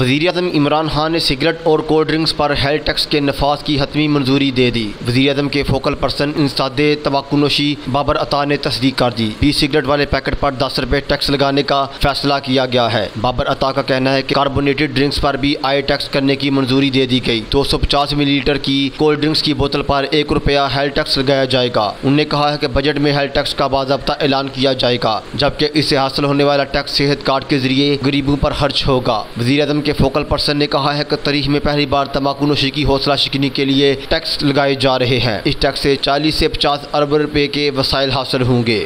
वजी अजम इमरान खान ने सिगरेट और कोल्ड ड्रिंक्स पर हेल्थ टैक्स के नफाज की हतमी मंजूरी दे दी। वजी अजम के फोकल पर्सन इंसाद तवाकुनोशी बाबर अता ने तस्दीक कर दी। पी सिगरेट वाले पैकेट पर दस रुपये टैक्स लगाने का फैसला किया गया है। बाबर अता का कहना है कि कार्बोनेटेड ड्रिंक्स पर भी आई टैक्स करने की मंजूरी दे दी गई। दो सौ पचास मिलीलीटर की कोल्ड ड्रिंक्स की बोतल पर एक रुपया हेल्थ टैक्स लगाया जाएगा। उन्होंने कहा है कि बजट में हेल्थ टैक्स का बाबा ऐलान किया जाएगा, जबकि इससे हासिल होने वाला टैक्स सेहत कार्ड के ज़रिए गरीबों पर खर्च होगा। वजी अजम के फोकल पर्सन ने कहा है कि तारीख में पहली बार तम्बाकू नोशी की हौसला शिकनी के लिए टैक्स लगाए जा रहे हैं। इस टैक्स से चालीस से पचास अरब रुपए के वसाइल हासिल होंगे।